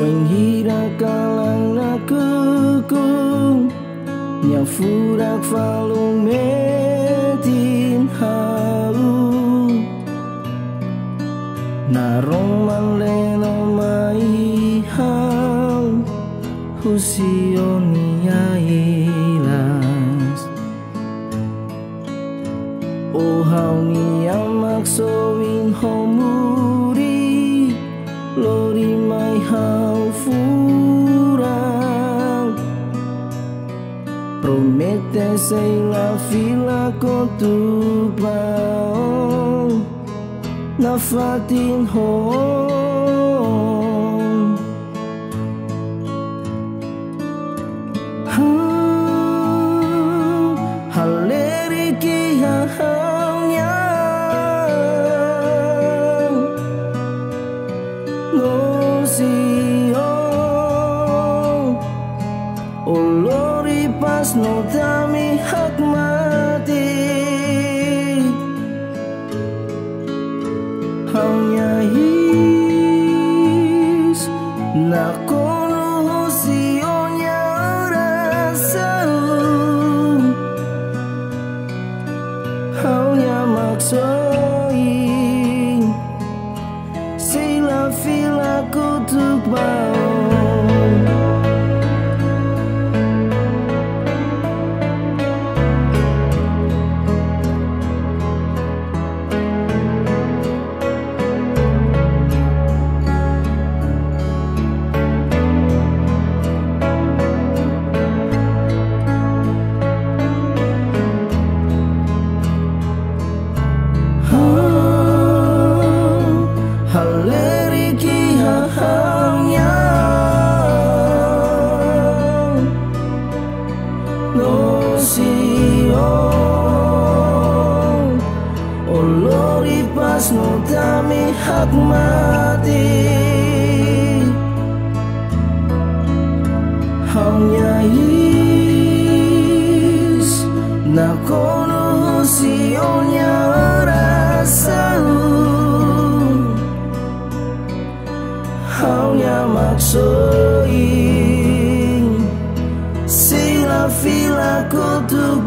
Wenghira kalang nakukung Nya furak falung metin hau Narong man leno mai ilas. Oh hau ni amak sowin homuri Lori Promete sei la fila con tu pao Na fatin si Olori no dami Hanya his Nakono sionya rasa Hanya maksoi Sila fila kutuk bau hak mati. Hanya is Nakono sionya rasa Hanya maksuin Sila fila kutuk